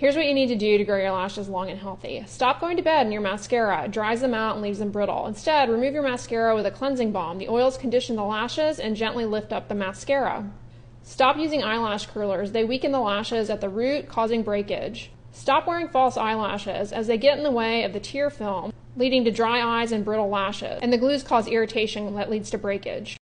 Here's what you need to do to grow your lashes long and healthy. Stop going to bed in your mascara. It dries them out and leaves them brittle. Instead, remove your mascara with a cleansing balm. The oils condition the lashes and gently lift up the mascara. Stop using eyelash curlers. They weaken the lashes at the root, causing breakage. Stop wearing false eyelashes as they get in the way of the tear film, leading to dry eyes and brittle lashes, and the glues cause irritation that leads to breakage.